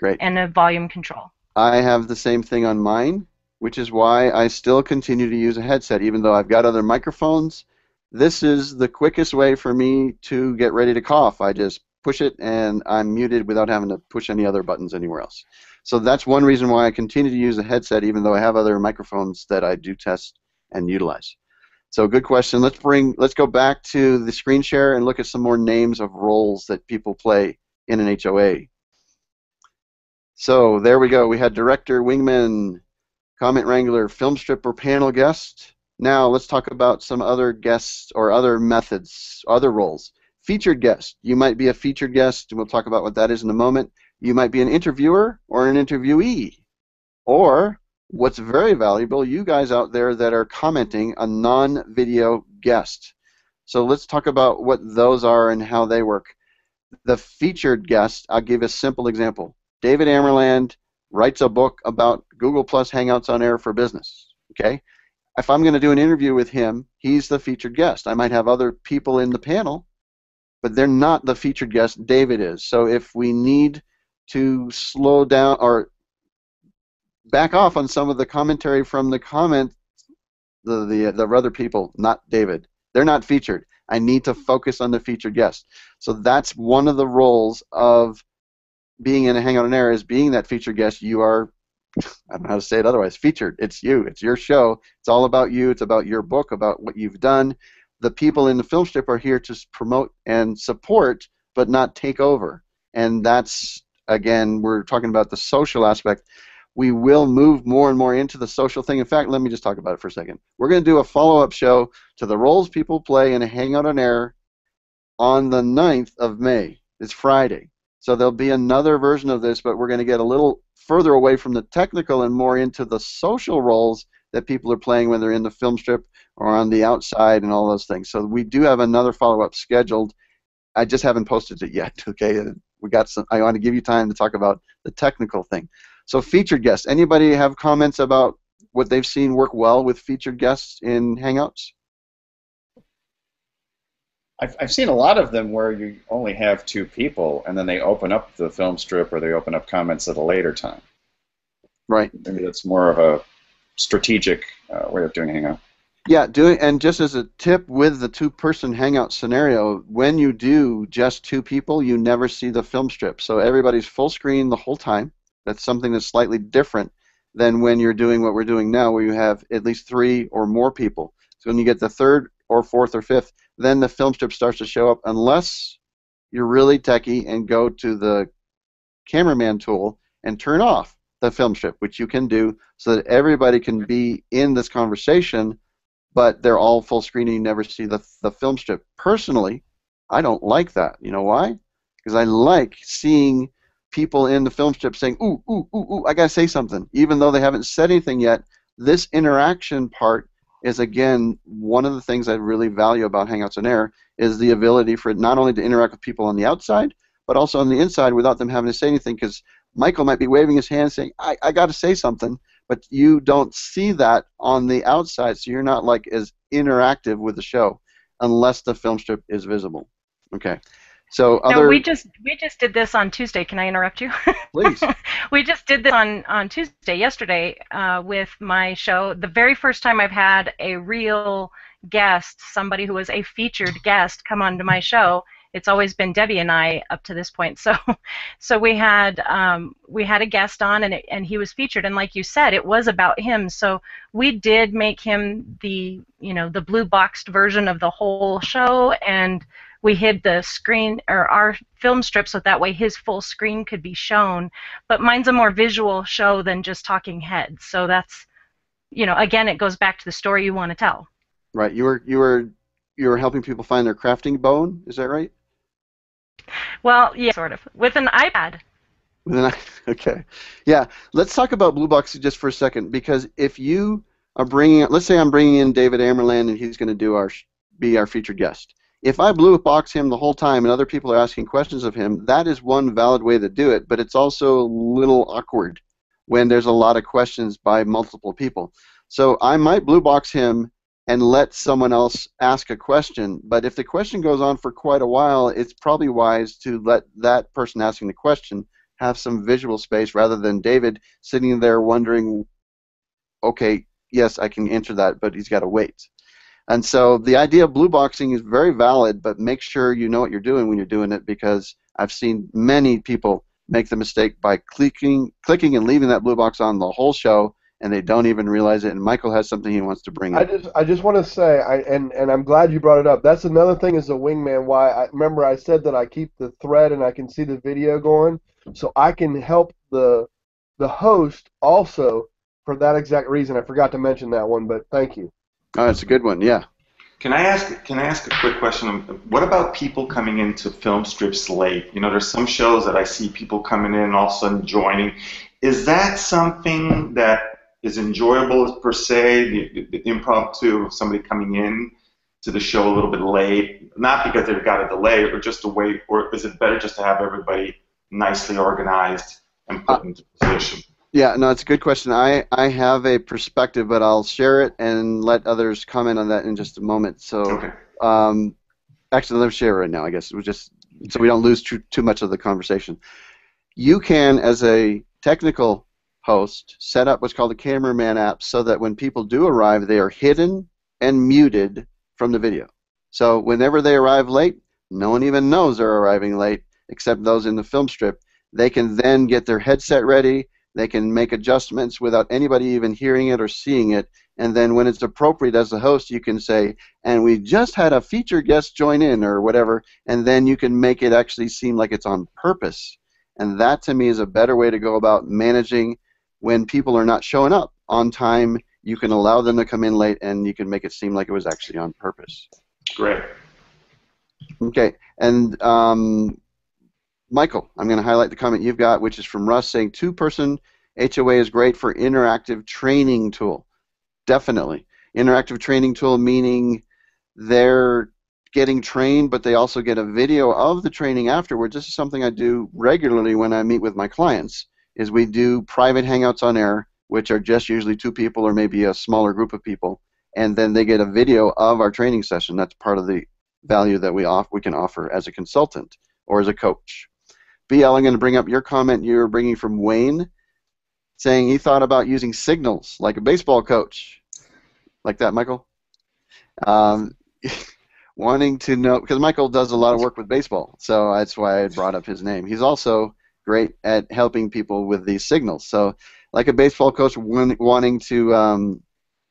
Great. and a volume control. I have the same thing on mine, which is why I still continue to use a headset, even though I've got other microphones. This is the quickest way for me to get ready to cough. I just push it and I'm muted without having to push any other buttons anywhere else. So that's one reason why I continue to use a headset, even though I have other microphones that I do test and utilize. So good question. Let's bring let's go back to the screen share and look at some more names of roles that people play in an HOA. So there we go. We had director, wingman, comment wrangler, film strip, or panel guest. Now let's talk about some other guests or other methods, other roles. Featured guest. You might be a featured guest, and we'll talk about what that is in a moment. You might be an interviewer or an interviewee. Or, what's very valuable, you guys out there that are commenting, a non-video guest. So let's talk about what those are and how they work. The featured guest, I'll give a simple example. David Amerland writes a book about Google Plus Hangouts on Air for Business. Okay, if I'm going to do an interview with him, he's the featured guest. I might have other people in the panel, but they're not the featured guest. David is. So if we need to slow down or back off on some of the commentary from the comment, the the the other people, not David, they're not featured. I need to focus on the featured guest. So that's one of the roles of being in a Hangout on Air is being that featured guest. You are, I don't know how to say it otherwise, featured. It's you. It's your show. It's all about you. It's about your book, about what you've done. The people in the film strip are here to promote and support, but not take over. And that's, again, we're talking about the social aspect. We will move more and more into the social thing. In fact, let me just talk about it for a second. We're going to do a follow up show to the roles people play in a Hangout on Air on the 9th of May. It's Friday. So there'll be another version of this, but we're going to get a little further away from the technical and more into the social roles that people are playing when they're in the film strip or on the outside and all those things. So we do have another follow-up scheduled. I just haven't posted it yet. Okay, we got some. I want to give you time to talk about the technical thing. So featured guests. Anybody have comments about what they've seen work well with featured guests in Hangouts? I've, I've seen a lot of them where you only have two people, and then they open up the film strip or they open up comments at a later time. Right. Maybe that's more of a strategic uh, way of doing Hangout. Yeah, doing and just as a tip with the two-person hangout scenario, when you do just two people, you never see the film strip. So everybody's full screen the whole time. That's something that's slightly different than when you're doing what we're doing now, where you have at least three or more people. So when you get the third or fourth or fifth, then the film strip starts to show up, unless you're really techie and go to the cameraman tool and turn off the film strip, which you can do so that everybody can be in this conversation but they're all full screen and you never see the, the film strip. Personally, I don't like that. You know why? Because I like seeing people in the film strip saying, ooh, ooh, ooh, ooh, I got to say something. Even though they haven't said anything yet, this interaction part is, again, one of the things I really value about Hangouts on Air is the ability for it not only to interact with people on the outside, but also on the inside without them having to say anything because Michael might be waving his hand saying, I, I got to say something, but you don't see that on the outside, so you're not like as interactive with the show unless the film strip is visible. Okay. So other No, we just we just did this on Tuesday. Can I interrupt you? please. we just did this on on Tuesday, yesterday, uh, with my show. The very first time I've had a real guest, somebody who was a featured guest, come onto my show. It's always been Debbie and I up to this point. So, so we had um, we had a guest on, and it, and he was featured. And like you said, it was about him. So we did make him the you know the blue boxed version of the whole show, and we hid the screen or our film strip so that way his full screen could be shown. But mine's a more visual show than just talking heads. So that's, you know, again, it goes back to the story you want to tell. Right. You were you were you were helping people find their crafting bone. Is that right? Well, yeah, sort of. With an iPad. With an okay. Yeah. Let's talk about Blue Box just for a second because if you are bringing, let's say I'm bringing in David Amerland and he's going to do our be our featured guest. If I blue box him the whole time and other people are asking questions of him, that is one valid way to do it, but it's also a little awkward when there's a lot of questions by multiple people. So I might blue box him and let someone else ask a question, but if the question goes on for quite a while, it's probably wise to let that person asking the question have some visual space rather than David sitting there wondering, okay, yes, I can answer that, but he's got to wait. And so the idea of blue boxing is very valid, but make sure you know what you're doing when you're doing it because I've seen many people make the mistake by clicking, clicking and leaving that blue box on the whole show, and they don't even realize it. And Michael has something he wants to bring I up. just I just want to say, I and and I'm glad you brought it up. That's another thing as a wingman. Why I remember I said that I keep the thread and I can see the video going, so I can help the the host also for that exact reason. I forgot to mention that one, but thank you. Oh, that's a good one. Yeah. Can I ask? Can I ask a quick question? What about people coming into film strips late? You know, there's some shows that I see people coming in all of a sudden joining. Is that something that is enjoyable per se? The, the impromptu of somebody coming in to the show a little bit late, not because they've got a delay, or just to wait, or is it better just to have everybody nicely organized and put uh, into position? Yeah, no, it's a good question. I, I have a perspective, but I'll share it and let others comment on that in just a moment. So, Okay. um, actually, let's share it right now. I guess was just so we don't lose too, too much of the conversation. You can, as a technical host, set up what's called a cameraman app so that when people do arrive, they are hidden and muted from the video. So whenever they arrive late, no one even knows they're arriving late except those in the film strip. They can then get their headset ready. They can make adjustments without anybody even hearing it or seeing it. And then when it's appropriate as the host, you can say, and we just had a featured guest join in or whatever, and then you can make it actually seem like it's on purpose. And that to me is a better way to go about managing when people are not showing up on time. You can allow them to come in late and you can make it seem like it was actually on purpose. Great. Okay, and um, Michael, I'm going to highlight the comment you've got, which is from Russ saying two-person HOA is great for interactive training tool. Definitely, interactive training tool meaning they're getting trained, but they also get a video of the training afterwards. This is something I do regularly when I meet with my clients. Is we do private hangouts on air, which are just usually two people or maybe a smaller group of people, and then they get a video of our training session. That's part of the value that we off we can offer as a consultant or as a coach. BL, I'm going to bring up your comment you were bringing from Wayne, saying he thought about using signals like a baseball coach, like that, Michael. Um, wanting to know because Michael does a lot of work with baseball, so that's why I brought up his name. He's also great at helping people with these signals. So, like a baseball coach wan- wanting to um,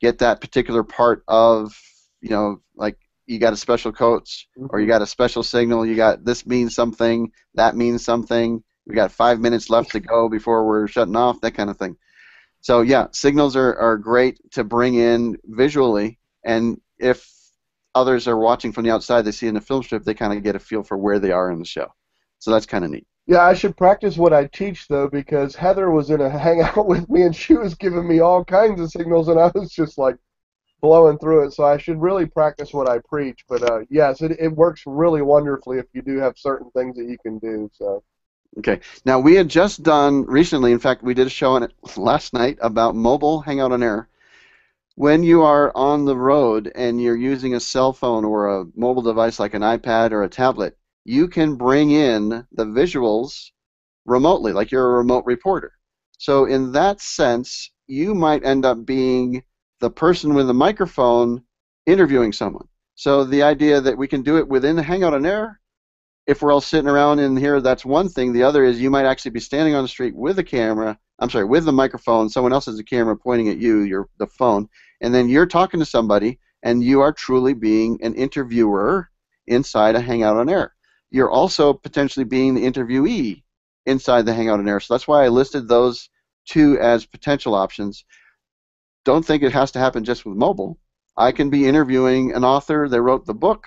get that particular part of, you know, like you got a special coach or you mm-hmm. got a special signal, you got this means something, that means something. We got five minutes left to go before we're shutting off, that kind of thing. So yeah, signals are, are great to bring in visually, and if others are watching from the outside, they see in the film strip, they kind of get a feel for where they are in the show. So that's kind of neat. Yeah, I should practice what I teach though, because Heather was in a hangout with me and she was giving me all kinds of signals, and I was just like blowing through it. So I should really practice what I preach. But uh, yes, it, it works really wonderfully if you do have certain things that you can do. So Okay. Now we had just done recently. In fact, we did a show on it last night about mobile Hangout on Air. When you are on the road and you're using a cell phone or a mobile device like an iPad or a tablet, you can bring in the visuals remotely, like you're a remote reporter. So in that sense, you might end up being the person with the microphone interviewing someone. So the idea that we can do it within the Hangout on Air if we're all sitting around in here, that's one thing. The other is you might actually be standing on the street with a camera. I'm sorry, with the microphone. Someone else has a camera pointing at you, your the phone, and then you're talking to somebody, and you are truly being an interviewer, inside a Hangout on Air. You're also potentially being the interviewee inside the Hangout on Air. So that's why I listed those two as potential options. Don't think it has to happen just with mobile. I can be interviewing an author that wrote the book.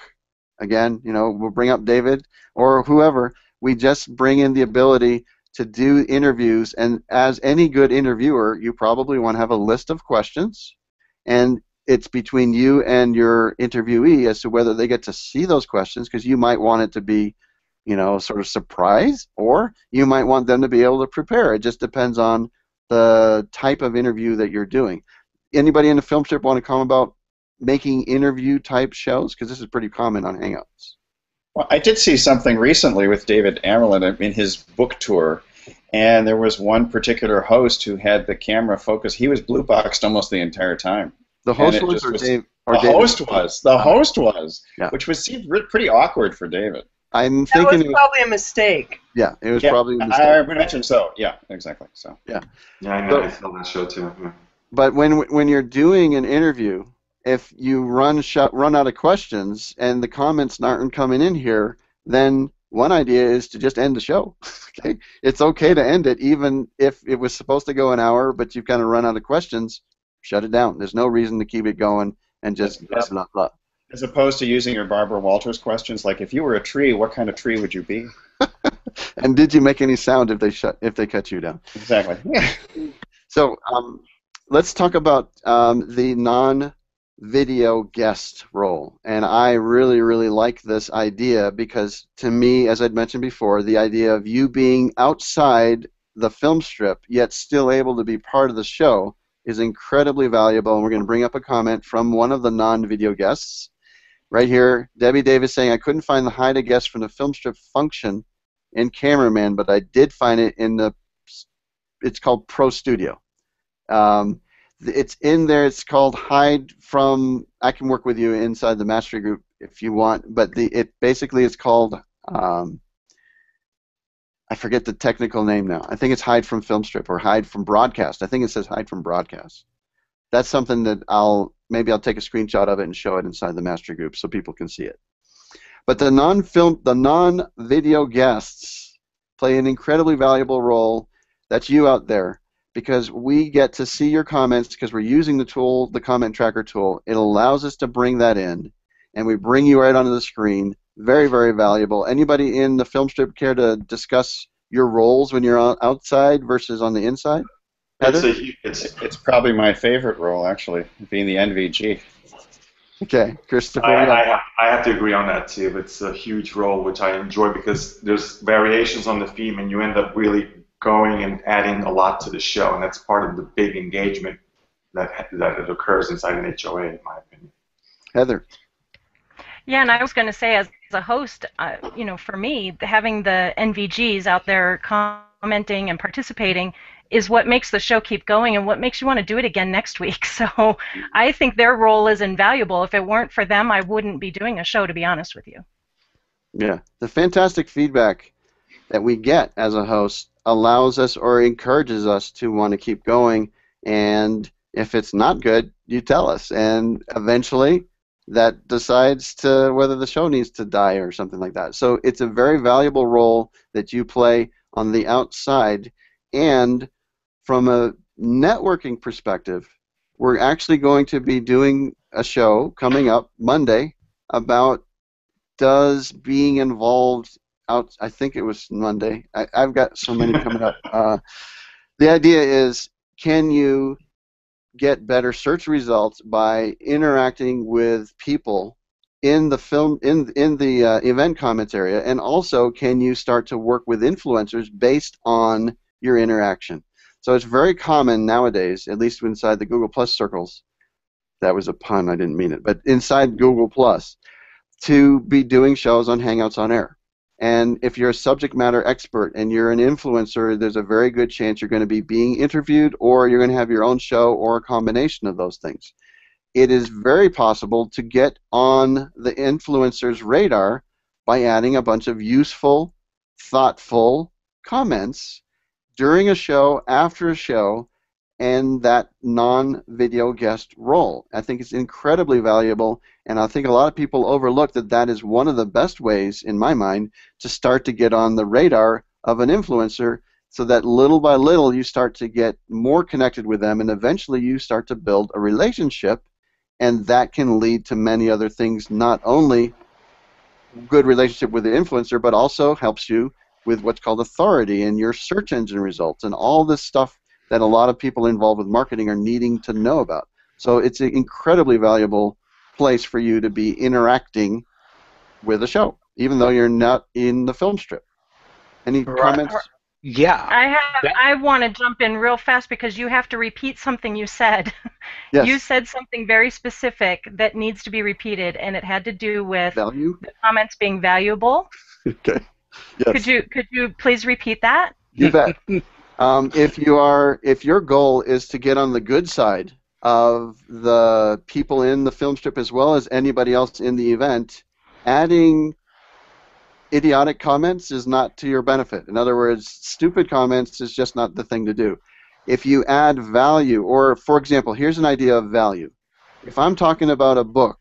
Again, you know, we'll bring up David or whoever. We just bring in the ability to do interviews, and as any good interviewer, you probably want to have a list of questions, and it's between you and your interviewee as to whether they get to see those questions, because you might want it to be, you know, sort of surprise, or you might want them to be able to prepare. It just depends on the type of interview that you're doing. Anybody in the film strip want to comment about making interview type shows? Because this is pretty common on Hangouts. Well, I did see something recently with David Amerland in his book tour, and there was one particular host who had the camera focused. He was blue boxed almost the entire time. The host was, or was, Dave? Or the David? host was. The host was. Yeah. Which was seemed pretty awkward for David. I'm That thinking. was it was- probably a mistake. yeah, it was Yeah, probably a I mistake. I would imagine so. Yeah, exactly. So. Yeah, I know. But- I saw that show too. Yeah. But when when you're doing an interview, if you run shut, run out of questions and the comments aren't coming in here, then one idea is to just end the show. okay, it's okay to end it even if it was supposed to go an hour, but you've kind of run out of questions. Shut it down. There's no reason to keep it going and just blah, blah, blah. As opposed to using your Barbara Walters questions, like if you were a tree, what kind of tree would you be? And did you make any sound if they shut if they cut you down? Exactly. So um, let's talk about um, the non-video guest role, and I really, really like this idea because, to me, as I'd mentioned before, the idea of you being outside the film strip yet still able to be part of the show is incredibly valuable. And we're going to bring up a comment from one of the non-video guests right here. Debbie Davis saying, "I couldn't find the hide a guest from the film strip function in Cameraman, but I did find it in the. It's called Pro Studio." Um, it's in there. It's called hide from. I can work with you inside the mastery group if you want, but the it basically is called. Um, I forget the technical name now. I think it's hide from film strip or hide from broadcast. I think it says hide from broadcast. That's something that I'll maybe I'll take a screenshot of it and show it inside the mastery group so people can see it. But the non-film, the non-video guests play an incredibly valuable role. That's you out there because we get to see your comments because we're using the tool, the comment tracker tool. It allows us to bring that in, and we bring you right onto the screen. Very, very valuable. Anybody in the film strip care to discuss your roles when you're out- outside versus on the inside? It's a it's it's probably my favorite role, actually, being the NVG. Okay, Christopher. I, yeah. I, I have to agree on that too. It's a huge role which I enjoy because there's variations on the theme and you end up really going and adding a lot to the show, and that's part of the big engagement that that it occurs inside an HOA, in my opinion. Heather. Yeah, and I was going to say, as a host, uh, you know, for me, having the NVGs out there commenting and participating is what makes the show keep going and what makes you want to do it again next week. So I think their role is invaluable. If it weren't for them, I wouldn't be doing a show, to be honest with you. Yeah, the fantastic feedback that we get as a host allows us or encourages us to want to keep going. And if it's not good, you tell us, and eventually that decides to whether the show needs to die or something like that. So it's a very valuable role that you play on the outside, and from a networking perspective, we're actually going to be doing a show coming up Monday about does being involved out i think it was monday. I, i've got so many coming up. Uh, the idea is can you get better search results by interacting with people in the film in in the uh, event comments area? And also can you start to work with influencers based on your interaction? So it's very common nowadays at least inside the google plus circles. That was a pun i didn't mean it but inside google plus to be doing shows on Hangouts on Air. And if you're a subject matter expert and you're an influencer, there's a very good chance you're going to be being interviewed or you're going to have your own show or a combination of those things. It is very possible to get on the influencer's radar by adding a bunch of useful, thoughtful comments during a show, after a show, and that non-video guest role. I think it's incredibly valuable, and I think a lot of people overlook that that is one of the best ways, in my mind, to start to get on the radar of an influencer so that little by little you start to get more connected with them and eventually you start to build a relationship and that can lead to many other things not only good relationship with the influencer but also helps you with what's called authority in your search engine results and all this stuff that a lot of people involved with marketing are needing to know about. So it's an incredibly valuable place for you to be interacting with a show, even though you're not in the film strip. Any Right. comments? Yeah. I have. I want to jump in real fast because you have to repeat something you said. Yes. You said something very specific that needs to be repeated, and it had to do with Value? the comments being valuable. Okay. Yes. Could you could you please repeat that? You bet. um, if you are, if your goal is to get on the good side of the people in the film strip as well as anybody else in the event, adding idiotic comments is not to your benefit. In other words, stupid comments is just not the thing to do. If you add value, or for example, here's an idea of value. If I'm talking about a book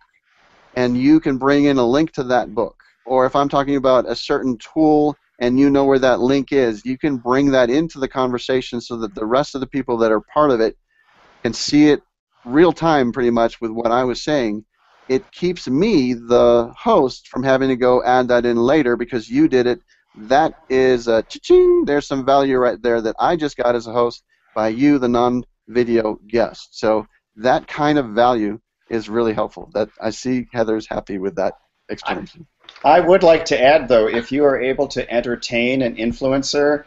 and you can bring in a link to that book, or if I'm talking about a certain tool and you know where that link is, you can bring that into the conversation so that the rest of the people that are part of it can see it real time pretty much with what I was saying. It keeps me, the host, from having to go add that in later because you did it. That is a cha-ching. There's some value right there that I just got as a host by you, the non-video guest. So that kind of value is really helpful. That I see Heather's happy with that explanation. I would like to add, though, if you are able to entertain an influencer,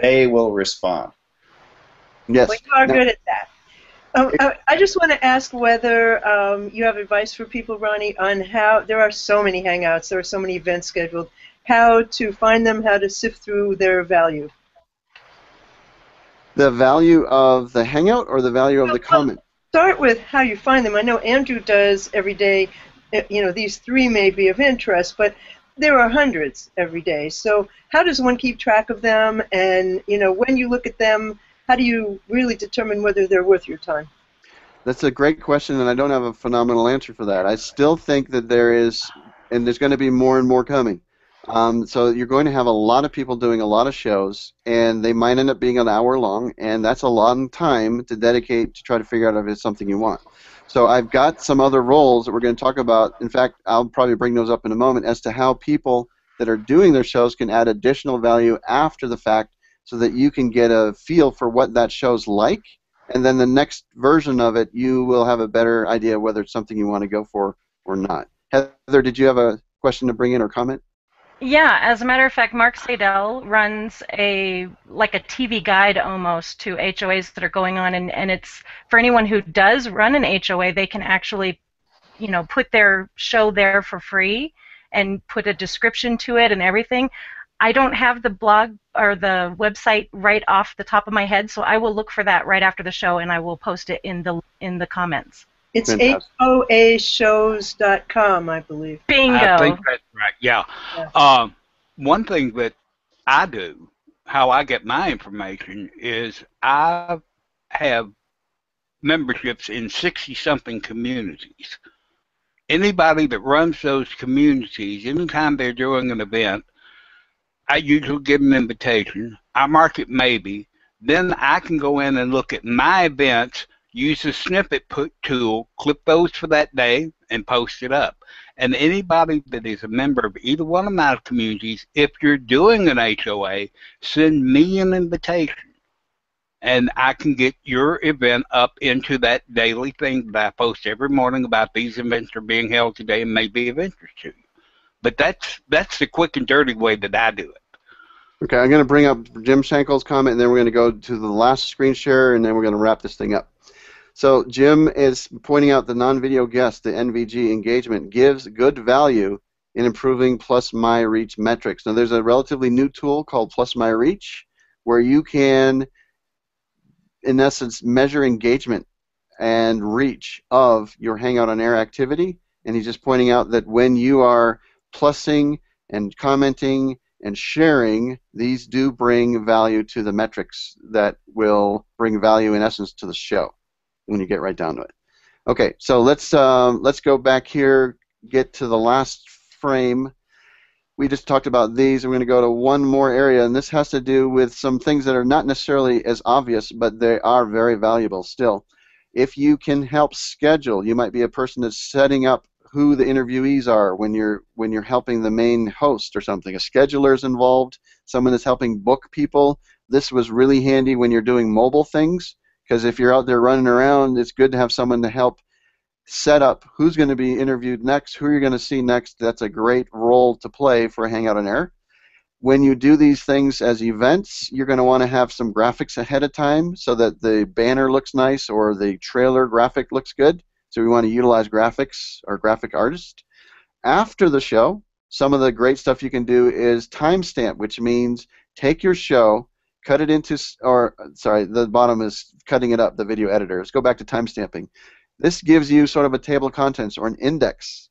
they will respond. Yes. Well, you are Now- good at that. Um, I, I just want to ask whether um, you have advice for people, Ronnie, on how there are so many hangouts, there are so many events scheduled, how to find them, how to sift through their value. The value of the hangout or the value of the comment? Start with how you find them. I know Andrew does every day. Uh, You know, these three may be of interest, but there are hundreds every day. So how does one keep track of them? And you know, when you look at them, how do you really determine whether they're worth your time? That's a great question, and I don't have a phenomenal answer for that. I still think that there is, and there's going to be more and more coming. Um, so you're going to have a lot of people doing a lot of shows, and they might end up being an hour long, and that's a long time to dedicate to try to figure out if it's something you want. So I've got some other roles that we're going to talk about. In fact, I'll probably bring those up in a moment as to how people that are doing their shows can add additional value after the fact so that you can get a feel for what that show's like and then the next version of it, you will have a better idea whether it's something you want to go for or not. Heather, did you have a question to bring in or comment? Yeah, as a matter of fact, Mark Sadell runs a like a TV guide almost to HOAs that are going on, and, and it's for anyone who does run an HOA, they can actually, you know, put their show there for free and put a description to it and everything. I don't have the blog or the website right off the top of my head, so I will look for that right after the show, and I will post it in the in the comments. It's Fantastic. HOAshows.com, I believe. Bingo. I think that's right. Yeah. Yeah. Um, one thing that I do, how I get my information, is I have memberships in 60 something communities. Anybody that runs those communities, anytime they're doing an event, I usually give them an invitation. I mark it maybe. Then I can go in and look at my events, use the snippet put tool, clip those for that day, and post it up. And anybody that is a member of either one of my communities, if you're doing an HOA, send me an invitation. And I can get your event up into that daily thing that I post every morning about these events are being held today and may be of interest to you. But that's that's the quick and dirty way that I do it. Okay, I'm going to bring up Jim Shankel's comment, and then we're going to go to the last screen share, and then we're going to wrap this thing up. So Jim is pointing out the non-video guest, the NVG engagement, gives good value in improving Plus My Reach metrics. Now, there's a relatively new tool called Plus My Reach, where you can, in essence, measure engagement and reach of your Hangout on Air activity. And he's just pointing out that when you are plussing and commenting and sharing, these do bring value to the metrics that will bring bring value in essence to the show when you get right down to it. Okay, so let's um, let's go back here, get to the last frame. We just talked about these. We're going to go to one more area, and this has to do with some things that are not necessarily as obvious, but they are very valuable still. If you can help schedule, you might be a person that's setting up who the interviewees are when you're when you're helping the main host or something. A scheduler is involved. Someone is helping book people. This was really handy when you're doing mobile things because if you're out there running around, it's good to have someone to help set up who's going to be interviewed next, who you're going to see next. That's a great role to play for a Hangout on Air. When you do these things as events, you're going to want to have some graphics ahead of time so that the banner looks nice or the trailer graphic looks good. So we want to utilize graphics or graphic artists. After the show, some of the great stuff you can do is timestamp, which means take your show, cut it into, or sorry, the bottom is cutting it up, the video editor. Let's go back to timestamping. This gives you sort of a table of contents or an index.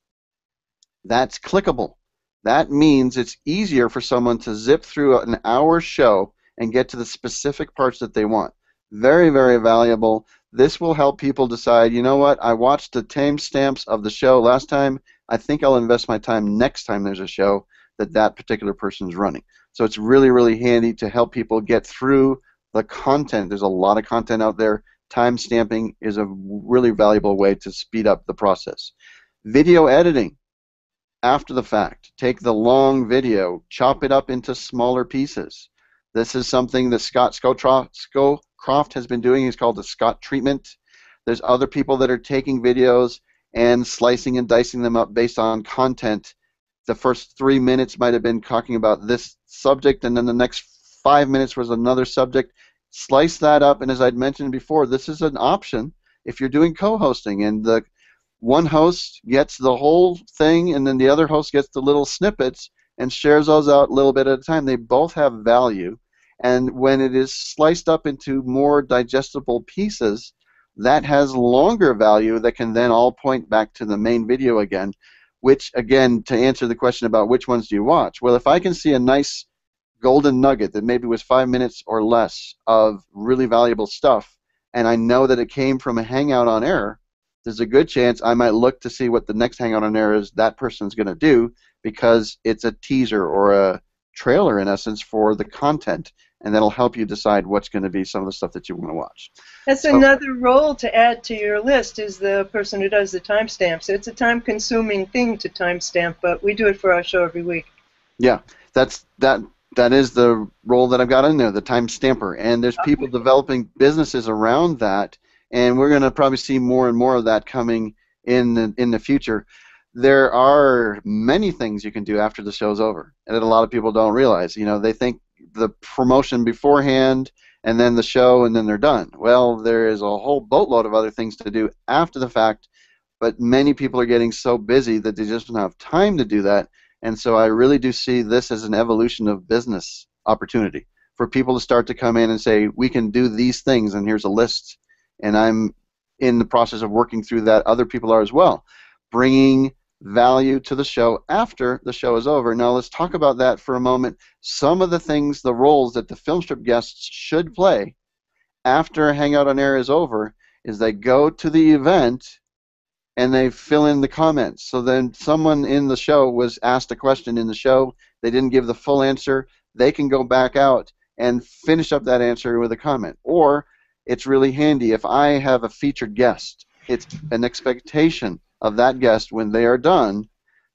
That's clickable. That means it's easier for someone to zip through an hour show and get to the specific parts that they want. Very, very valuable. This will help people decide, you know what, I watched the timestamps of the show last time. I think I'll invest my time next time there's a show that that particular person is running. So it's really, really handy to help people get through the content. There's a lot of content out there. Time stamping is a really valuable way to speed up the process. Video editing after the fact. Take the long video, chop it up into smaller pieces. This is something that Scott Scowcroft has been doing. He's called the Scott treatment. There's other people that are taking videos and slicing and dicing them up based on content. The first three minutes might have been talking about this subject, and then the next five minutes was another subject slice that up, and as I'd mentioned before, this is an option if you're doing co-hosting, and the one host gets the whole thing, and then the other host gets the little snippets and shares those out a little bit at a time. They both have value, and when it is sliced up into more digestible pieces, that has longer value that can then all point back to the main video again. Which, again, to answer the question about which ones do you watch, well, if I can see a nice golden nugget that maybe was five minutes or less of really valuable stuff, and I know that it came from a Hangout on Air, there's a good chance I might look to see what the next Hangout on Air is that person's going to do because it's a teaser or a trailer, in essence, for the content, and that'll help you decide what's going to be some of the stuff that you want to watch. That's so, another role to add to your list is the person who does the timestamps. It's a time-consuming thing to timestamp, but we do it for our show every week. Yeah, that's that that is the role that I've got in there, the time stamper. And there's people developing businesses around that, and we're going to probably see more and more of that coming in the, in the future. There are many things you can do after the show's over, and that a lot of people don't realize. You know, they think the promotion beforehand, and then the show, and then they're done. Well, there is a whole boatload of other things to do after the fact, but many people are getting so busy that they just don't have time to do that and so I really do see this as an evolution of business opportunity for people to start to come in and say, we can do these things, and here's a list. And I'm in the process of working through that. Other people are as well, bringing value to the show after the show is over. Now let's talk about that for a moment. Some of the things, the roles that the Filmstrip guests should play after Hangout on Air is over is they go to the event and they fill in the comments. So then someone in the show was asked a question in the show, they didn't give the full answer, they can go back out and finish up that answer with a comment. Or it's really handy if I have a featured guest, it's an expectation of that guest when they are done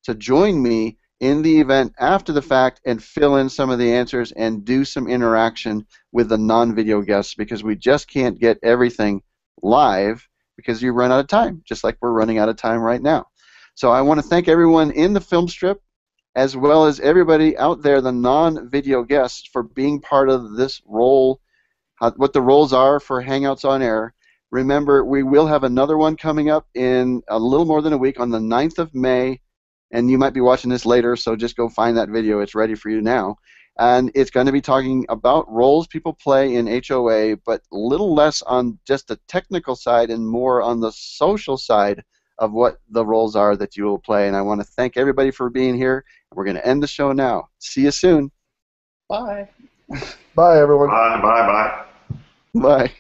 to join me in the event after the fact and fill in some of the answers and do some interaction with the non-video guests because we just can't get everything live because you run out of time, just like we're running out of time right now. So I want to thank everyone in the film strip, as well as everybody out there, the non-video guests, for being part of this role, what the roles are for Hangouts on Air. Remember, we will have another one coming up in a little more than a week on the 9th of May, and you might be watching this later, so just go find that video. It's ready for you now and it's going to be talking about roles people play in HOA, but a little less on just the technical side and more on the social side of what the roles are that you will play. And I want to thank everybody for being here. We're going to end the show now. See you soon. Bye. Bye, everyone. Bye, bye, bye. Bye.